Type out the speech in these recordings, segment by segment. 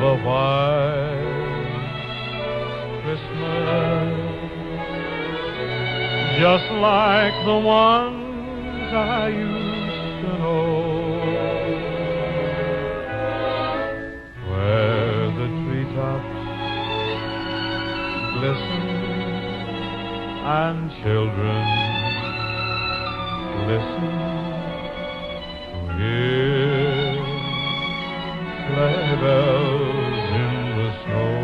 white Christmas, just like the ones I used to know. Where the treetops glisten and children listen sleigh bells in the snow.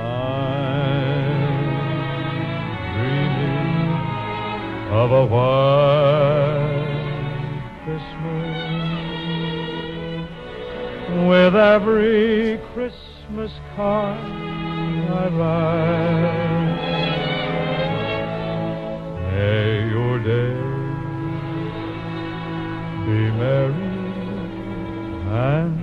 I'm dreaming of a white Christmas with every Christmas card I write. Merry and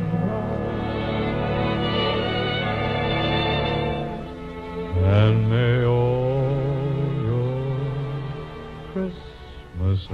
and may all your Christmases